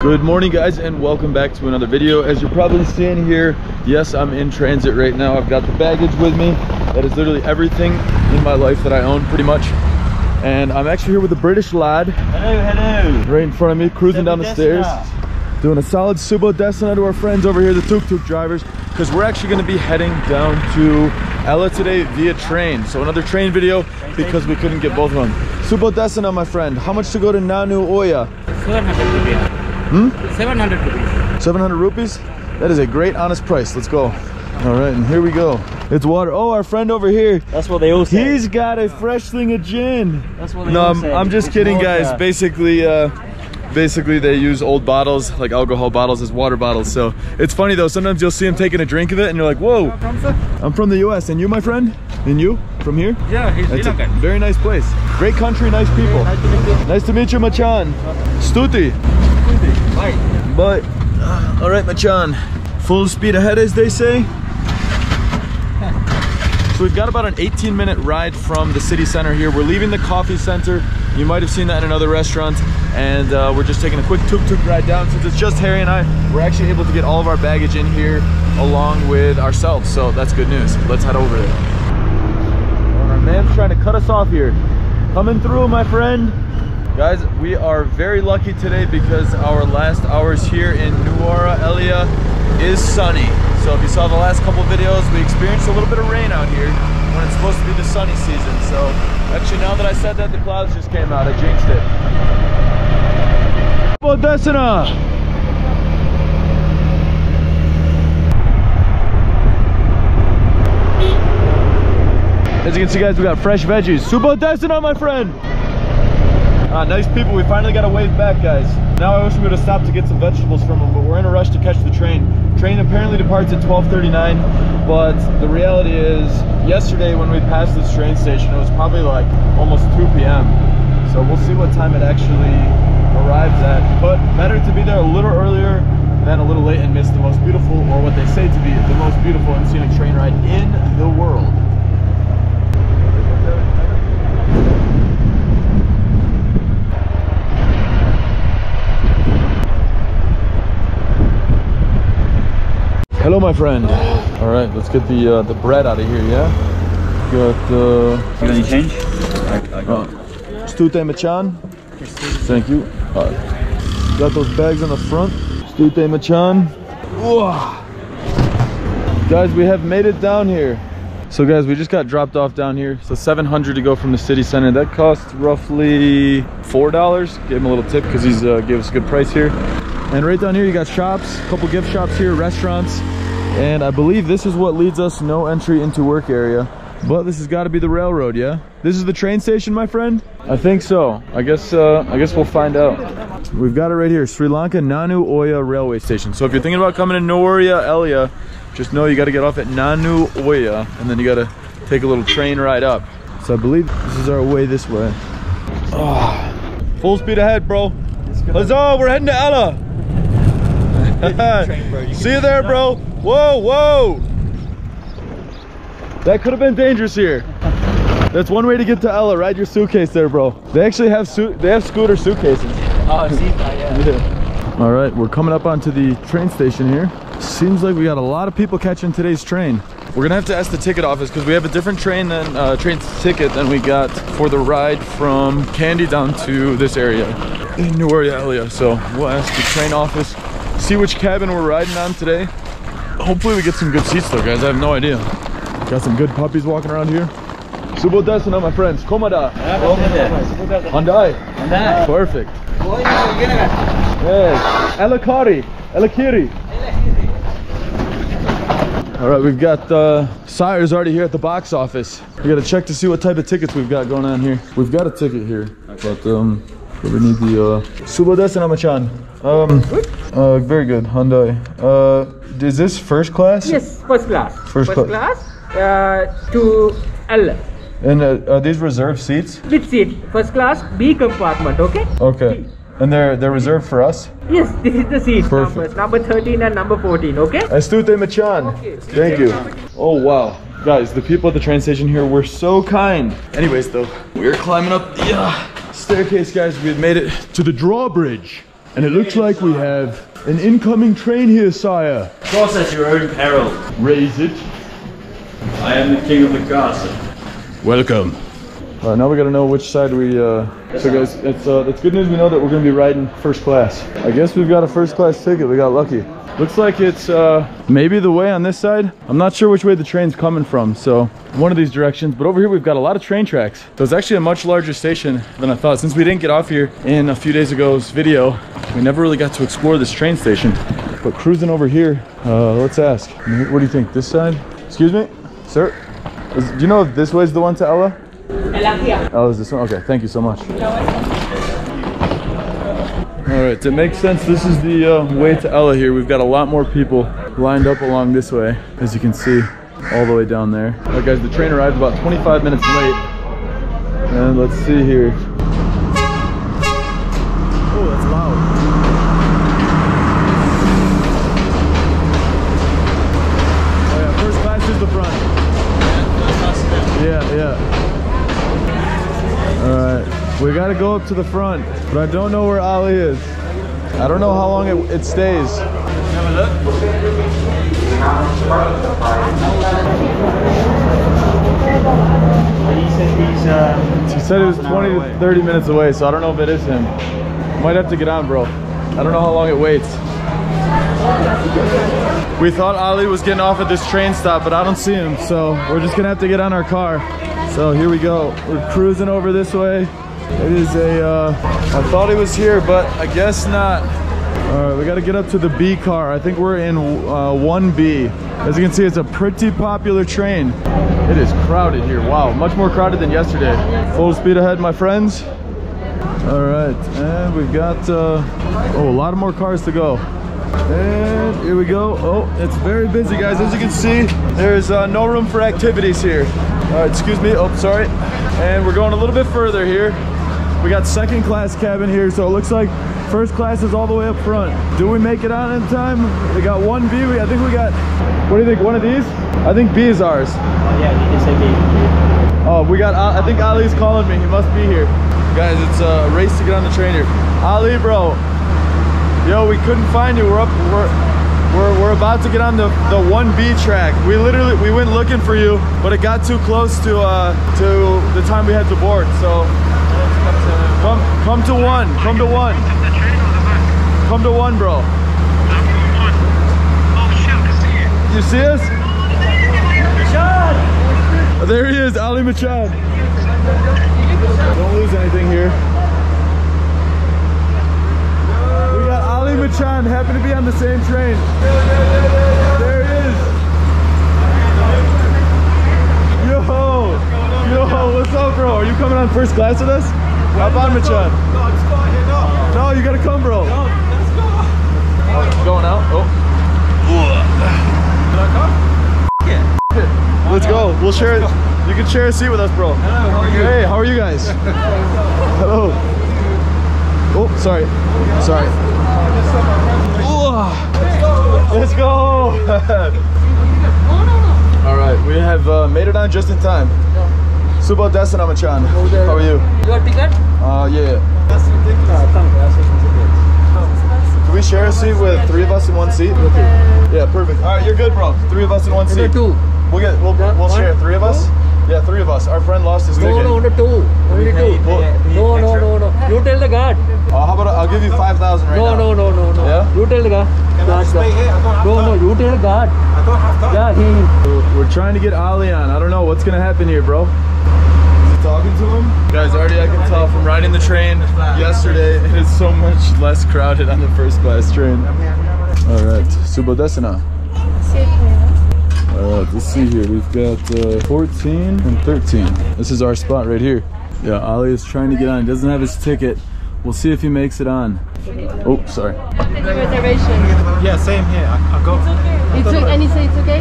Good morning guys and welcome back to another video. As you're probably seeing here, yes, I'm in transit right now. I've got the baggage with me. That is literally everything in my life that I own pretty much. And I'm actually here with a British lad. Hello, hello. Right in front of me, cruising down the stairs. Doing a solid Subo to our friends over here, the Tuk Tuk drivers. Because we're actually going to be heading down to Ella today via train. So another train video because we couldn't get both of them. Subo my friend. How much to go to Nanu Oya? 700 rupees. Hmm? 700 rupees. 700 rupees? That is a great honest price. Let's go. All right and here we go. It's water. Oh our friend over here. That's what they all say. he's got a fresh thing of gin. That's what they no all I'm, say. I'm just It's kidding water. guys. basically uh basically they use old bottles like alcohol bottles as water bottles. So it's funny though. Sometimes you'll see them taking a drink of it and you're like whoa i'm from the u.s and you my friend? And you? From here? Yeah, he's Sri That's a very nice place. Great country nice people. Nice to meet you. nice to meet you machan. Stuti Bye. But, uh, all right, Machan, full speed ahead, as they say. So we've got about an 18 minute ride from the city center here. We're leaving the coffee center. You might have seen that in another restaurant. And uh, we're just taking a quick tuk-tuk ride down. Since it's just Harry and I, we're actually able to get all of our baggage in here along with ourselves. So that's good news. Let's head over there. Our man's trying to cut us off here. Coming through, my friend. Guys, we are very lucky today because our last hours here in Nuwara Eliya is sunny. So if you saw the last couple videos, we experienced a little bit of rain out here when it's supposed to be the sunny season. So actually now that I said that, the clouds just came out. I jinxed it. Bodesina! As you can see guys, we got fresh veggies. Subo Desina, my friend! Ah, nice people. We finally got a wave back, guys. Now I wish we would have stopped to get some vegetables from them, but we're in a rush to catch the train. Train apparently departs at 12:39, but the reality is, yesterday when we passed this train station, it was probably like almost 2 p.m. So we'll see what time it actually arrives at. But better to be there a little earlier than a little late and miss the most beautiful, or what they say to be the most beautiful and scenic train ride in the world. Hello, my friend. All right, let's get the uh, the bread out of here. Yeah. Got uh, You any change? uh, stute machan. Thank you. Uh, got those bags on the front. Stute machan. Whoa. Guys, we have made it down here. So guys, we just got dropped off down here. So 700 to go from the city center. That cost roughly $4. Gave him a little tip because he's uh, gave us a good price here. And right down here, you got shops, a couple gift shops here, restaurants. And I believe this is what leads us no entry into work area. But this has got to be the railroad, yeah? This is the train station, my friend? I think so. I guess uh, I guess we'll find out. We've got it right here, Sri Lanka Nanu Oya Railway Station. So if you're thinking about coming to Nuwara Eliya, just know you got to get off at Nanu Oya, and then you got to take a little train ride up. So I believe this is our way this way. Ah, full speed ahead, bro. Let's go. We're heading to Ella. See you there, bro. Whoa, whoa. That could have been dangerous here. That's one way to get to Ella. Ride your suitcase there, bro. They actually have su they have scooter suitcases. Oh, see, yeah. Yeah. All right, we're coming up onto the train station here. Seems like we got a lot of people catching today's train. We're gonna have to ask the ticket office because we have a different train than uh, train ticket than we got for the ride from Kandy down to this area in New Elia. So we'll ask the train office, see which cabin we're riding on today. Hopefully we get some good seats though, guys. I have no idea. Got some good puppies walking around here. Subo Desina, my friends. Komada. Hyundai. Perfect. Yes. Elakari. Elakiri. All right, we've got uh, Sire's already here at the box office. We gotta check to see what type of tickets we've got going on here. We've got a ticket here, but um, we need the uh, Subo Desina Machan. Um, uh, very good, Hyundai. Uh, is this first class? Yes, first class. First cla- class uh, to L. And uh, are these reserved seats? With seat. First class, B compartment, okay? Okay. And they're they're reserved for us. Yes, this is the seat Perfect. numbers. Number 13 and number 14, okay? Astute Machan. Okay. Thank you. Oh wow. Guys, the people at the train station here were so kind. Anyways though, we're climbing up the uh, staircase guys. We've made it to the drawbridge. And it looks like we have an incoming train here, sire. Cross at your own peril. Raise it. I am the king of the castle. Welcome. All right, now we gotta know which side we. Uh... So guys, it's uh, it's good news. We know that we're gonna be riding first class. I guess we've got a first class ticket. We got lucky. Looks like it's uh, maybe the way on this side. I'm not sure which way the train's coming from, so one of these directions. But over here we've got a lot of train tracks. So it's actually a much larger station than I thought. Since we didn't get off here in a few days ago's video, we never really got to explore this train station. But cruising over here, uh, let's ask. What do you think? This side? Excuse me, sir. Is, do you know if this way is the one to Ella? Oh, is this one? Okay, thank you so much. All right, to make sense, this is the uh, way to Ella here. We've got a lot more people lined up along this way, as you can see, all the way down there. All right, guys, the train arrived about 25 minutes late. And let's see here. Oh, that's loud. Oh yeah, first class is the front. Yeah, yeah. All right, we gotta go up to the front, but I don't know where Ali is. I don't know how long it, it stays. Have a look. He said he's uh, He said it was 20 to 30 minutes away, so I don't know if it is him. Might have to get on, bro. I don't know how long it waits. We thought Ali was getting off at this train stop, but I don't see him, so we're just gonna have to get on our car. So here we go. We're cruising over this way. It is a, uh, I thought he was here, but I guess not. All right, we gotta get up to the B car. I think we're in uh, 1B. As you can see, it's a pretty popular train. It is crowded here. Wow, much more crowded than yesterday. Full speed ahead, my friends. All right, and we've got, uh, oh, a lot of more cars to go. And here we go. Oh, it's very busy, guys. As you can see, there's uh, no room for activities here. All right, excuse me. Oh, sorry. And we're going a little bit further here. We got second class cabin here, so it looks like first class is all the way up front. Do we make it on in time? We got one B. We, I think we got, what do you think, one of these? I think B is ours. Oh yeah, he did say me. Oh, we got, I think Ali's calling me. He must be here. Guys, it's a race to get on the train here. Ali, bro. Yo, we couldn't find you. We're up, we're, we're, we're about to get on the, the 1B track. We literally, we went looking for you, but it got too close to, uh, to the time we had to board. So come, come to one, come to one. Come to one, bro. You see us? Oh, There he is, Ali Machan. Don't lose anything here. We got Ali Machan, happen to be on the same train. There he is. Yo, yo, what's up, bro? Are you coming on first class with us? Hop on, Machan. No, you gotta come, bro. No, let's go. Oh, going out? Oh. Let's go. We'll share it. You can share a seat with us, bro. Hello, how are you? Hey, how are you guys? Hello. Oh, sorry. Sorry. Ooh. Let's go. All right, we have uh, made it on just in time. Subo Desanamachan. How are you? Your ticket? Uh, yeah. Can we share a seat with three of us in one seat? Yeah, perfect. All right, you're good, bro. Three of us in one seat. two. We'll get. We'll, we'll share. Three of us. Yeah, three of us. Our friend lost his ticket. No, no, only two. Only two. Well, No, no, no, no. You tell the guard. uh, how about I- I'll give you five thousand right No, now? no, no, no, no. Yeah? You tell the guard. guard, guard. No, no, you tell the guard. I don't have time. Yeah, he. We're trying to get Ali on. I don't know what's gonna happen here, bro. Talking to him? Guys, already I can tell from riding the train yesterday, it is so much less crowded on the first class train. All right, Subodesana. All right, let's see here. We've got uh, 14 and 13. This is our spot right here. Yeah, Ali is trying to get on. He doesn't have his ticket. We'll see if he makes it on. Oh, sorry. Yeah, same here. I, I go. It's okay. And you say it's okay?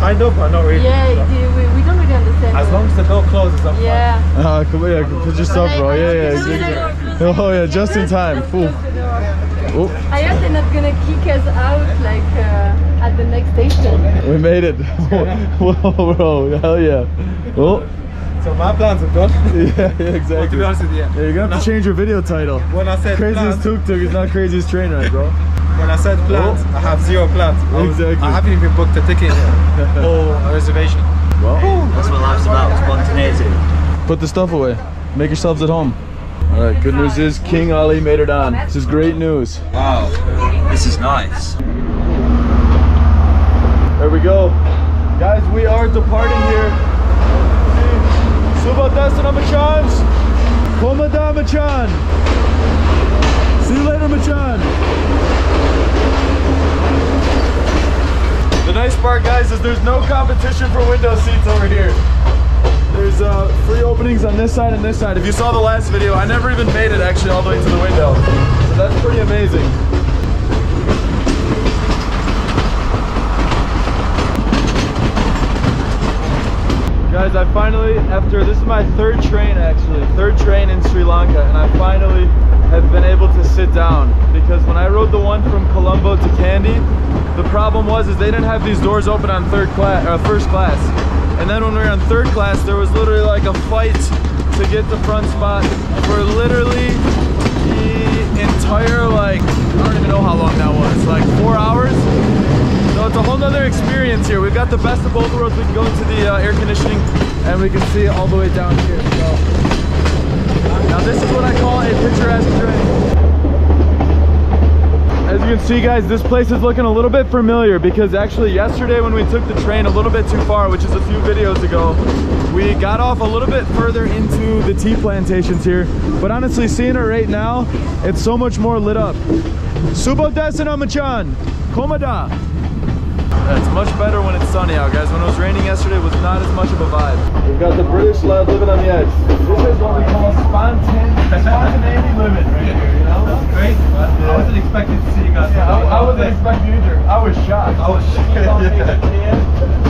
Kind of, but not really. Yeah, it- we, we don't really understand. As long as the door closes, I'm fine. Yeah. Uh, come here, put your stuff, bro. Yeah, yeah. exactly. Oh, yeah, just in time. Fool. Oh, I hope they're not gonna kick us out like uh, at the next station. we made it. Whoa, bro. Hell yeah. Oh, So my plans are done. yeah, yeah, Well, to be honest with you, Yeah, you're gonna have to change your video title. when I said Craziest plans, tuk tuk is not craziest train ride, bro. when I said plans, I have zero plans. I, was, Exactly. I haven't even booked a ticket or a reservation. Well, That's what life's about, spontaneity. put the stuff away. Make yourselves at home. All right. Good news is King Ali made it on. This is great news. Wow, this is nice. There we go. Guys, we are departing here. Subatasana Machans. Komada Machan. See you later, Machan. The nice part, guys, is there's no competition for window seats over here. There's uh, free openings on this side and this side. If you saw the last video, I never even made it actually all the way to the window. So that's pretty amazing. Guys, I finally, after, this is my third train actually, third train in Sri Lanka, and I finally have been able to sit down. Because when I rode the one from Colombo to Kandy, the problem was is they didn't have these doors open on third class, or first class. And then when we were on third class, there was literally like a fight to get the front spot for literally the entire like, I don't even know how long that was, like four hours. So it's a whole nother experience here. We've got the best of both worlds. We can go into the uh, air conditioning and we can see it all the way down here. So now this is what I call a picturesque train. As you can see guys, this place is looking a little bit familiar because actually yesterday when we took the train a little bit too far, which is a few videos ago, we got off a little bit further into the tea plantations here. But honestly, seeing it right now, it's so much more lit up. Subodesana Machan, Komada. Yeah, it's much better when it's sunny out, guys. When it was raining yesterday, it was not as much of a vibe. We've got the British lad living on the edge. This is what we call spontan spontaneity living right here, you know? That's great. I wasn't expecting to see you guys. Yeah, I, I wasn't expecting either. I was shocked. I was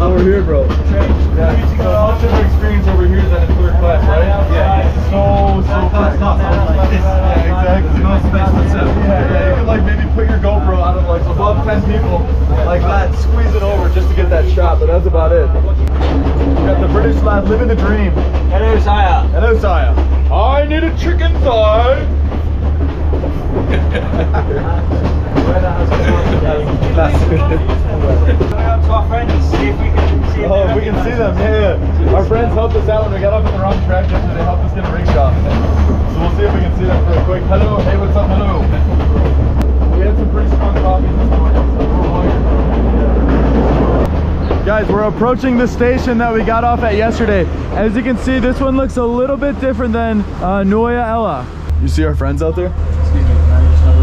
Over here, bro. Yeah, so much of experience over here than in third class, right? Yeah. So, so That's not like this. Yeah, exactly. No space whatsoever. Yeah, yeah, you could like maybe put your GoPro out of like above 10 people like that, squeeze it over just to get that shot, but that's about it. We got the British lad living the dream. Hello, sire. Hello, sire. I need a chicken approaching the station that we got off at yesterday. As you can see, this one looks a little bit different than uh, Nueva Ella. You see our friends out there? Excuse me, can I just have a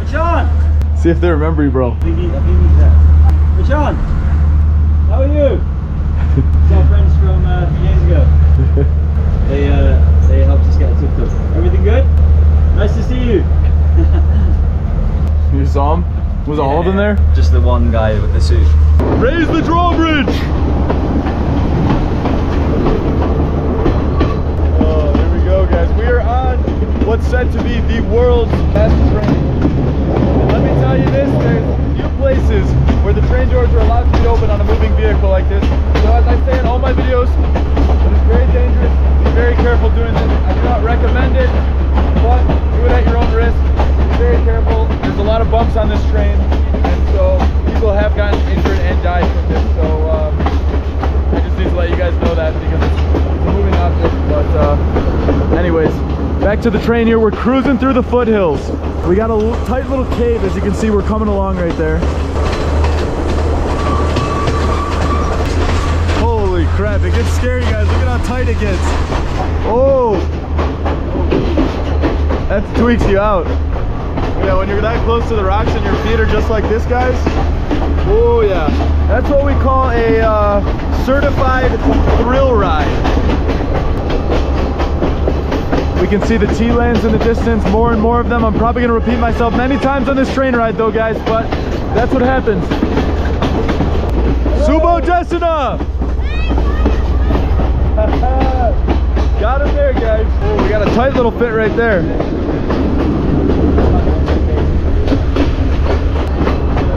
look? John! See if they remember you, bro. I think, he, I think he's there. John! How are you? It's our friends from uh, a few years ago. They, uh, they helped us get a tuk-tuk. Everything good? Nice to see you. You saw them? Was all of them there? Just the one guy with the suit. Raise the drawbridge! Back to the train here. We're cruising through the foothills. We got a tight little cave, as you can see. We're coming along right there. Holy crap! It gets scary, guys. Look at how tight it gets. Oh, that tweaks you out. Yeah, when you're that close to the rocks and your feet are just like this, guys. Oh yeah, that's what we call a uh, certified thrill ride. We can see the T-lanes in the distance, more and more of them. I'm probably gonna repeat myself many times on this train ride though, guys, but that's what happens. Subo Desina! got him there, guys. Oh, we got a tight little fit right there.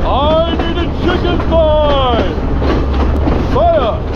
I need a chicken thigh! Fire!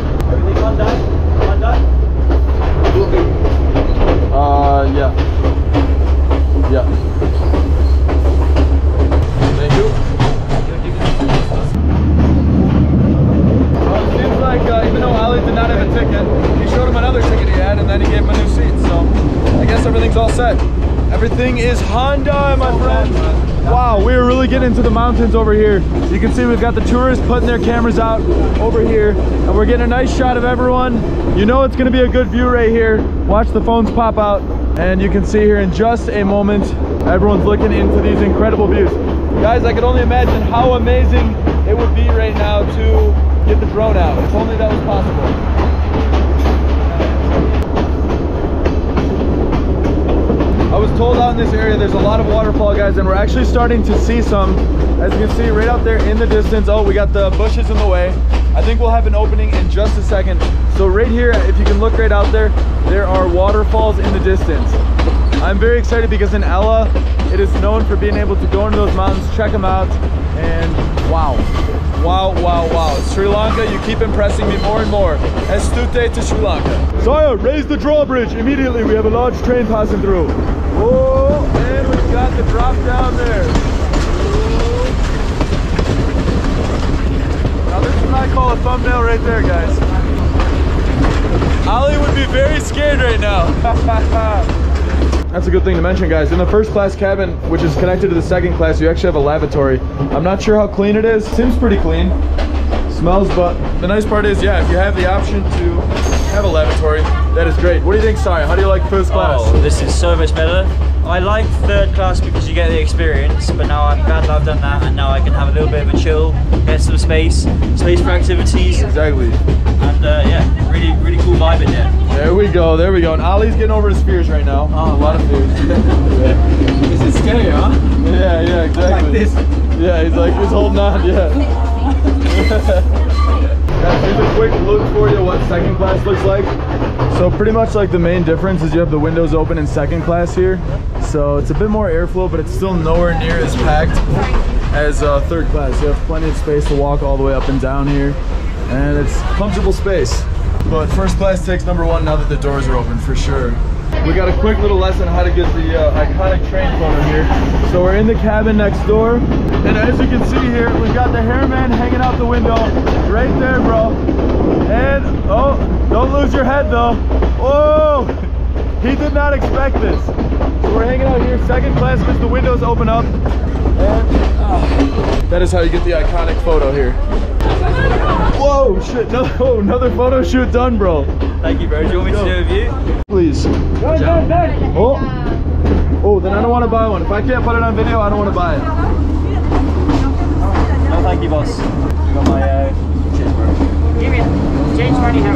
Honda, my friend. Wow, we're really getting into the mountains over here. You can see we've got the tourists putting their cameras out over here, and we're getting a nice shot of everyone. You know it's gonna be a good view right here. Watch the phones pop out, and you can see here in just a moment, everyone's looking into these incredible views. Guys, I could only imagine how amazing it would be right now to get the drone out. If only that was possible. Was told out in this area there's a lot of waterfall guys and we're actually starting to see some. As you can see right out there in the distance. Oh we got the bushes in the way. I think we'll have an opening in just a second. So right here if you can look right out there there are waterfalls in the distance. I'm very excited because in Ella it is known for being able to go into those mountains check them out and wow. Wow wow wow. Sri Lanka you keep impressing me more and more. Estute to Sri Lanka. Sire raise the drawbridge immediately. We have a large train passing through Oh, and we've got the drop down there. Now this is what I call a thumbnail right there, guys. Ali would be very scared right now. That's a good thing to mention, guys. In the first class cabin, which is connected to the second class, you actually have a lavatory. I'm not sure how clean it is. Seems pretty clean. Smells, but the nice part is, yeah, if you have the option to have a lavatory, that is great. What do you think, Sai? How do you like first class? Oh, this is so much better. I like third class because you get the experience, but now I'm glad that I've done that and now I can have a little bit of a chill, get some space, space for activities, Exactly. and uh, yeah, really, really cool vibe in there. There we go, there we go. And Ali's getting over his fears right now. Oh, a lot of fears. This is scary, huh? yeah, yeah, exactly. Like this. Yeah, he's like, he's holding on, yeah. Guys, here's a quick look for you what second class looks like. So pretty much like the main difference is you have the windows open in second class here. So it's a bit more airflow, but it's still nowhere near as packed as uh, third class. You have plenty of space to walk all the way up and down here. And it's comfortable space. But first class takes number one now that the doors are open for sure. We got a quick little lesson on how to get the uh, iconic train photo here. So we're in the cabin next door. And as you can see here, we've got the hairman hanging out the window right there, bro. And, oh, don't lose your head though. Oh, he did not expect this. So we're hanging out here, second class because the windows open up. And ah, that is how you get the iconic photo here. Whoa, shit, no, oh, another photo shoot done, bro. Thank you, bro. Do you want me to do a view? Please. Oh. Oh, then I don't want to buy one. If I can't put it on video, I don't want to buy it. No, thank you, boss. You got my uh. Give it. Change money now.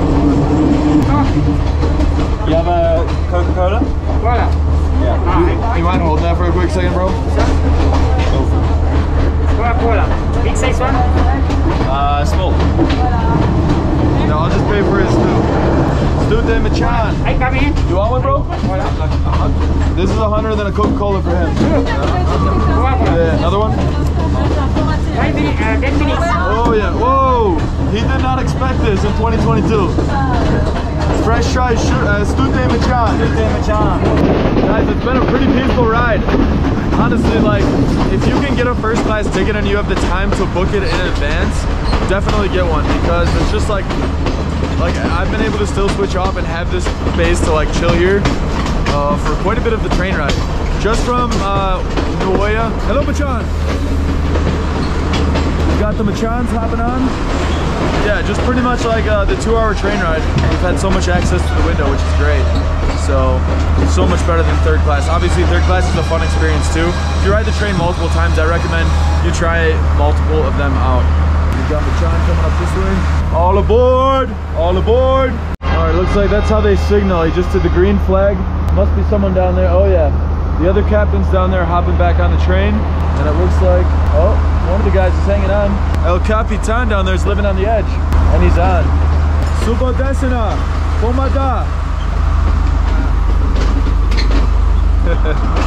You have a Coca-Cola? Cola. Yeah. You mind holding that for a quick second, bro? Coca-Cola. Big size one. Uh, small. No, I'll just pay for his stew. Stew de Machan. I come in. You want one, bro? This is a hundred, then a Coca-Cola for him. Coca-Cola. Yeah, another one? Five minutes, uh, ten minutes. Oh, yeah. Whoa. He did not expect this in 2022. Fresh try, uh, Stew de Machan. Guys, it's been a pretty peaceful ride. Honestly, like, if you can get a first class ticket and you have the time to book it in advance, definitely get one because it's just like, like I've been able to still switch off and have this space to like chill here uh, for quite a bit of the train ride. Just from uh, Nuoya. Hello, Machan. Got the Machans hopping on. Yeah, just pretty much like uh, the two-hour train ride. We've had so much access to the window, which is great. So, so much better than third class. Obviously, third class is a fun experience too. If you ride the train multiple times, I recommend you try multiple of them out. We got Machan coming up this way. All aboard! All aboard! All right, looks like that's how they signal. He just did the green flag. Must be someone down there. Oh yeah, the other captain's down there hopping back on the train. And it looks like, oh, one of the guys is hanging on. El Capitan down there is living on the edge. And he's on. Subodesina, Pomada.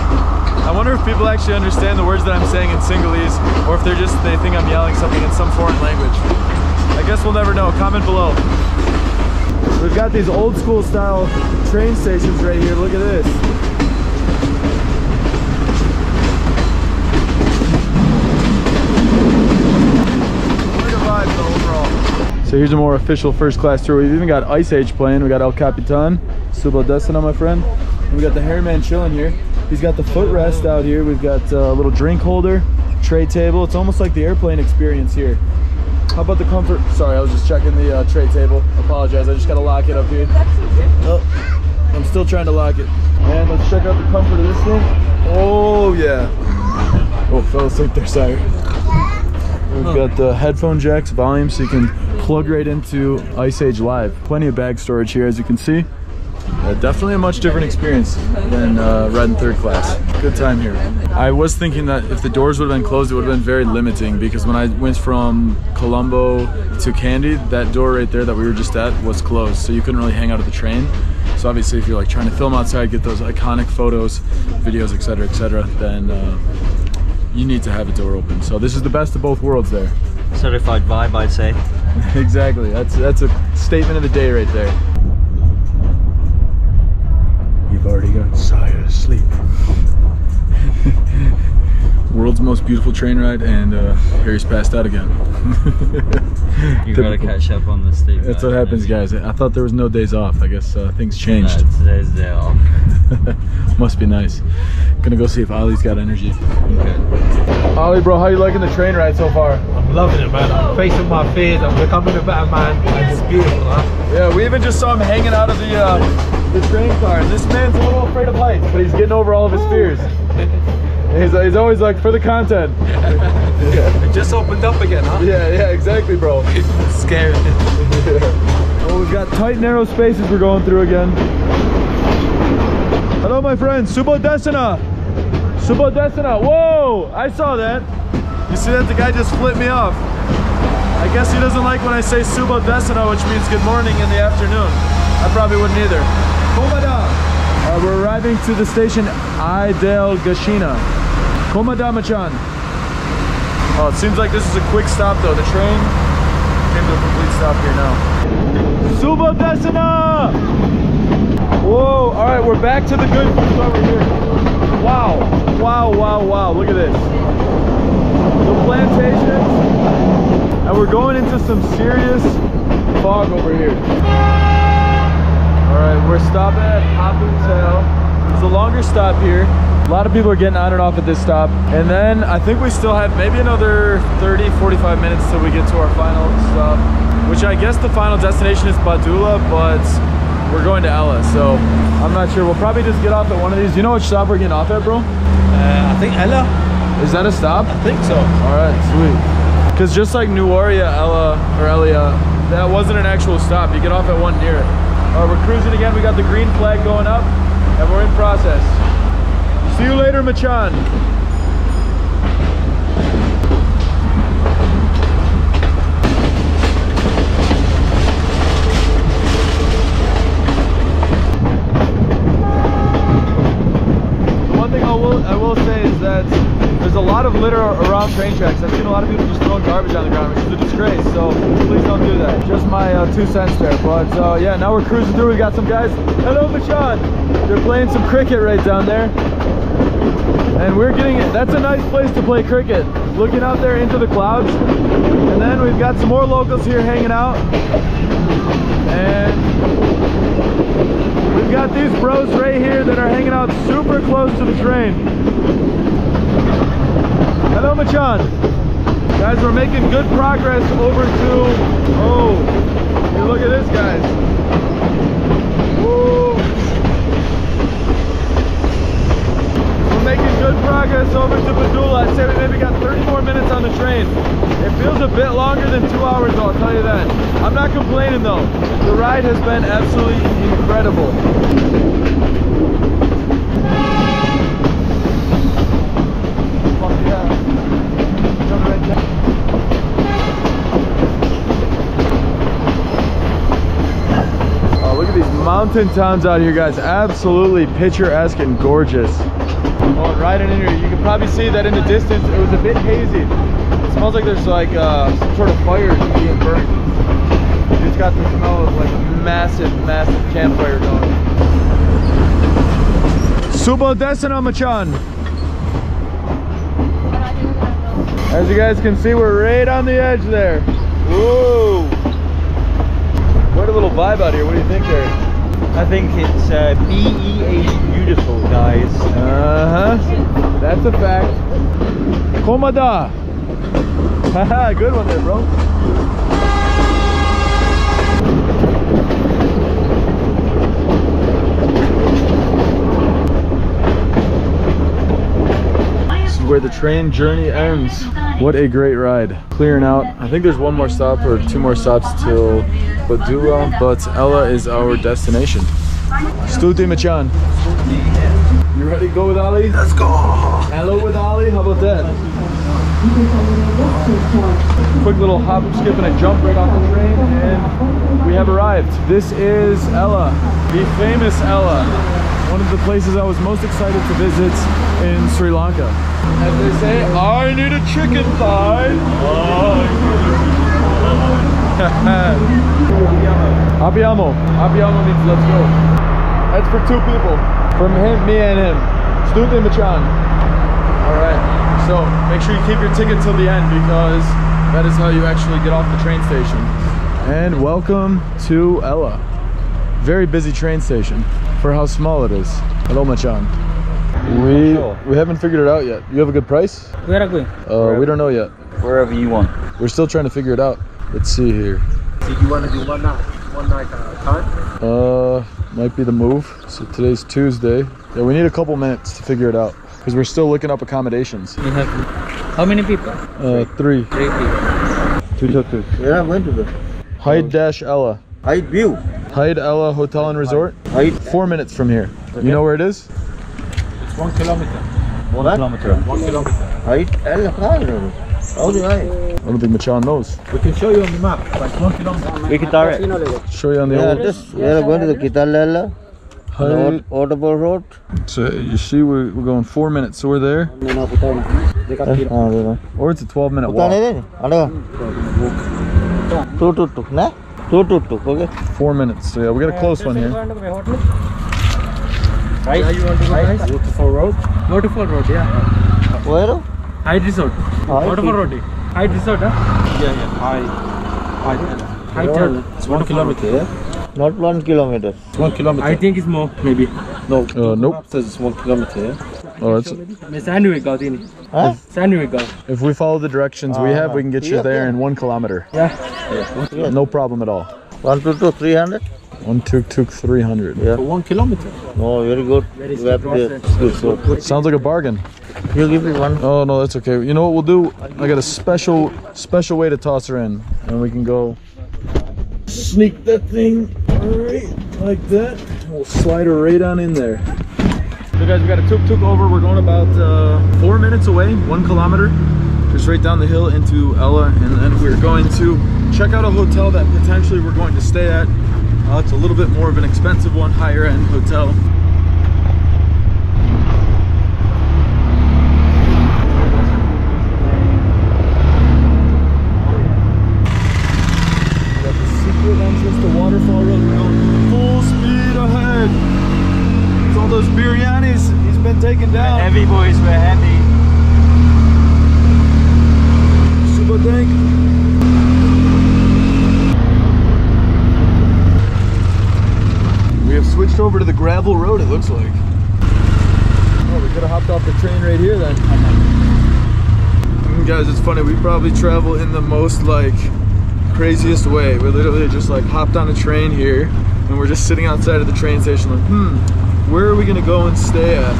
I wonder if people actually understand the words that I'm saying in Sinhalese or if they're just, they think I'm yelling something in some foreign language. I guess we'll never know. Comment below. We've got these old school style train stations right here. Look at this. Overall. So here's a more official first class tour. We've even got Ice Age playing. We got El Capitan, Subo Destina, my friend. And we got the Hairman chilling here. He's got the footrest out here. We've got a little drink holder, tray table. It's almost like the airplane experience here. How about the comfort? Sorry, I was just checking the uh, tray table. Apologize, I just gotta lock it up here. Oh, I'm still trying to lock it. And let's check out the comfort of this thing. Oh yeah. Oh, fell asleep there, sorry. We've got the headphone jacks, volume, so you can plug right into Ice Age Live. Plenty of bag storage here, as you can see. Uh, definitely a much different experience than uh, riding third class. Good time here. I was thinking that if the doors would have been closed, it would have been very limiting because when I went from Colombo to Kandy, that door right there that we were just at was closed, so you couldn't really hang out at the train. So obviously, if you're like trying to film outside, get those iconic photos, videos, etc., etc., then uh, you need to have a door open. So this is the best of both worlds there. Certified vibe, I'd say. exactly. That's that's a statement of the day right there. You've already got Saya asleep. World's most beautiful train ride, and uh, Harry's passed out again. You gotta catch up on the state. That's what happens, guys. I thought there was no days off. I guess uh, things Nah, changed. today's day off. Must be nice. Gonna go see if Ali's got energy. Okay. Ali, bro, how you liking the train ride so far? I'm loving it, man. I'm facing my fears. I'm becoming a better man. It's beautiful, huh? Yeah, we even just saw him hanging out of the uh, the train car. And this man's a little afraid of heights, but he's getting over all of his fears. he's, he's always like for the content. It just opened up again, huh? Yeah, yeah, exactly, bro. It's scary. Well, we've got tight, narrow spaces we're going through again. My friends. Subodesina. Subodesina. Whoa! I saw that. You see that? The guy just flipped me off. I guess he doesn't like when I say Subodesina, which means good morning in the afternoon. I probably wouldn't either. Komada. Uh, we're arriving to the station Idalgashinna. Komada Machan. Oh, it seems like this is a quick stop though. The train came to a complete stop here now. Subodesina! Whoa, all right, we're back to the good food over here. Wow, wow, wow, wow, look at this. The plantations, and we're going into some serious fog over here. All right, we're stopping at Hotel. It's a longer stop here. A lot of people are getting on and off at this stop. And then I think we still have maybe another 30, 45 minutes till we get to our final stop, which I guess the final destination is Badulla, but we're going to Ella, so I'm not sure. We'll probably just get off at one of these. You know which stop we're getting off at, bro? Uh, I think Ella. Is that a stop? I think so. All right, sweet. Because just like Nuoria, Ella, or Elia, that wasn't an actual stop. You get off at one near it. All right, we're cruising again. We got the green flag going up, and we're in process. See you later, Machan. The one thing I will I will say is that there's a lot of litter around train tracks. I've seen a lot of people just throwing garbage on the ground, which is a disgrace. So please don't do that. Just my uh, two cents there. But uh, yeah, now we're cruising through. We got some guys. Hello, Machan. They're playing some cricket right down there. And we're getting it. That's a nice place to play cricket. Looking out there into the clouds. And then we've got some more locals here hanging out. And we've got these bros right here that are hanging out super close to the train. Hello, Machan. Guys, we're making good progress over to, oh, hey, look at this, guys. We're making good progress over to Badulla. I'd say we maybe got 30 more minutes on the train. It feels a bit longer than two hours though, I'll tell you that. I'm not complaining though. The ride has been absolutely incredible. Fuck yeah. Coming right down. Oh, look at these mountain towns out here, guys. Absolutely picturesque and gorgeous. Oh, riding in here, you can probably see that in the distance, it was a bit hazy. It smells like there's like uh, some sort of fire being burned. It's got the smell of like a massive, massive campfire going. Subodesina Machan. As you guys can see, we're right on the edge there. Whoa! Quite a little vibe out here. What do you think there? I think it's uh, B-E-H beautiful, guys. Uh huh. That's a fact. Komada. Haha, good one there, bro. Where the train journey ends. What a great ride. Clearing out. I think there's one more stop or two more stops till Badulla, but Ella is our destination. Stuti Machan. You ready to go with Ali? Let's go. Hello with Ali. How about that? Quick little hop, skip, and a jump right off the train, and we have arrived. This is Ella, the famous Ella. One of the places I was most excited to visit in Sri Lanka. As they say, I need a chicken thigh. Abbiamo. Abbiamo means let's go. That's for two people. From him, me and him. Stute Machan. Alright. So make sure you keep your ticket till the end because that is how you actually get off the train station. And welcome to Ella. Very busy train station for how small it is. Hello Machan. We we haven't figured it out yet. You have a good price? Where are we? Uh, we don't know yet. Wherever you want. We're still trying to figure it out. Let's see here. Do you want to do one night, one night at a time? Uh, might be the move. So today's Tuesday. Yeah, we need a couple minutes to figure it out because we're still looking up accommodations. We have how many people? Uh, three. Three people. Where am I going to the Hyde Dash Ella. Hyde view? Hyde Ella Hotel and Resort. Hyde. Four minutes from here. You know where it is? It's one kilometer. One What? kilometer. One kilometer. height L How do I? I don't think Machan knows. We can show you on the map. But it's one kilometer. We can direct. Show you on the Yeah, old. this we are going to the Kitalala, Hyde. Audible Road. So you see, we're, we're going four minutes, so we're there. Or it's a 12 minute walk. Two two two, na? Two two two, okay? Four minutes. So yeah, we got a close one here. Right? Where you want to go, right? guys? Waterfall Road. Waterfall Road, yeah. Where? Hyde Resort. Hi. Waterfall Road. Hyde Resort, huh? Yeah, yeah. Hyde. Hyde. Hyde. It's one kilometer, yeah? Not one kilometer. It's one kilometer. I think it's more, maybe. No, uh, nope. says it's one kilometer, yeah? Oh, it's huh? If we follow the directions uh, we have, we can get yeah, you ah. there yeah. in one kilometer. Yeah. yeah. No problem at all. One, two, two, three hundred. One tuk tuk 300. Yeah. For one kilometer. Oh, very good. Very You have good good, good. Sounds like a bargain. You give me one. Oh no, that's okay. You know what we'll do? I got a special special way to toss her in, and we can go sneak that thing right like that. We'll slide her right on in there. So guys, we got a tuk tuk over. We're going about uh, four minutes away, one kilometer, just right down the hill into Ella, and then we're going to check out a hotel that potentially we're going to stay at. Uh, it's a little bit more of an expensive one, higher end hotel. Got the secret entrance to Waterfall Road. We're full speed ahead. It's all those biryanis he's been taking down. Heavy boys, we're heavy. Super dank. We have switched over to the gravel road, it looks like. Oh, we could have hopped off the train right here then. Mm, Guys, it's funny, we probably travel in the most like craziest way. We literally just like hopped on a train here and we're just sitting outside of the train station like, hmm, where are we gonna go and stay at?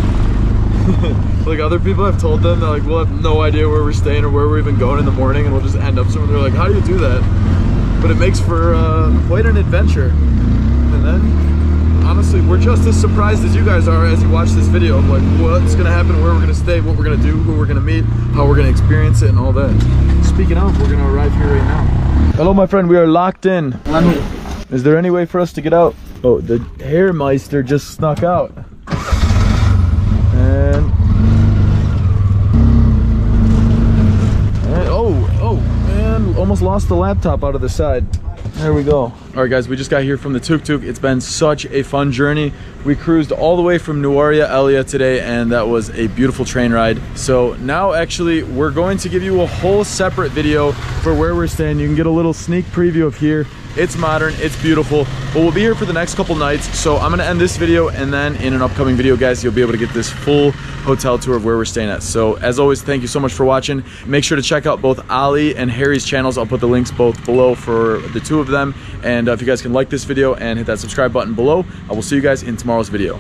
like other people have told them that like we'll have no idea where we're staying or where we're even going in the morning and we'll just end up somewhere. They're like, how do you do that? But it makes for uh, quite an adventure. Honestly, we're just as surprised as you guys are as you watch this video of like what's gonna happen, where we're gonna stay, what we're gonna do, who we're gonna meet, how we're gonna experience it, and all that. Speaking of, we're gonna arrive here right now. Hello, my friend. We are locked in. Is there any way for us to get out? Oh, the Hairmeister just snuck out. And, and oh, oh, man, almost lost the laptop out of the side. There we go. All right, guys, we just got here from the Tuk Tuk. It's been such a fun journey. We cruised all the way from Nuwara, Eliya today, and that was a beautiful train ride. So now, actually, we're going to give you a whole separate video for where we're staying. You can get a little sneak preview of here. It's modern, it's beautiful, but we'll be here for the next couple nights. So I'm gonna end this video and then in an upcoming video, guys, you'll be able to get this full hotel tour of where we're staying at. So as always, thank you so much for watching. Make sure to check out both Ali and Harry's channels. I'll put the links both below for the two of them. And uh, if you guys can like this video and hit that subscribe button below, I will see you guys in tomorrow's video.